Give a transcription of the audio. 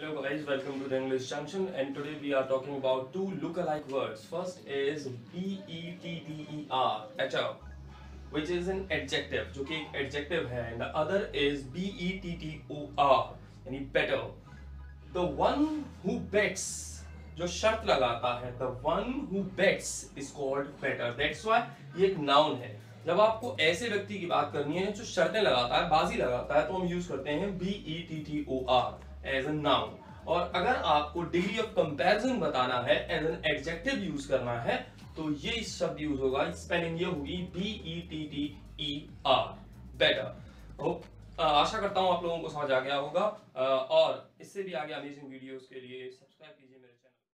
Hello guys, welcome to the English Junction and today we are talking about two look-alike words. First is B-E-T-T-E-R, better, which is an adjective, जो कि एक adjective है and the other is B-E-T-T-O-R, यानी better. The one who bets, जो शर्त लगाता है, the one who bets is called better. That's why ये एक noun है. जब आपको ऐसे व्यक्ति की बात करनी है जो शर्तें लगाता है बाजी लगाता है तो हम यूज़ करते हैं आर एज ए नाउन और अगर आपको डिग्री ऑफ़ कंपैरिजन बताना है एज एन एडजेक्टिव यूज़ करना है तो ये शब्द यूज़ होगा स्पेलिंग ये होगी B E T T E R better hope आशा करता हूँ आप लोगों को समझ आ गया होगा और इससे भी आगे अमेजिंग वीडियोस के लिए सब्सक्राइब कीजिए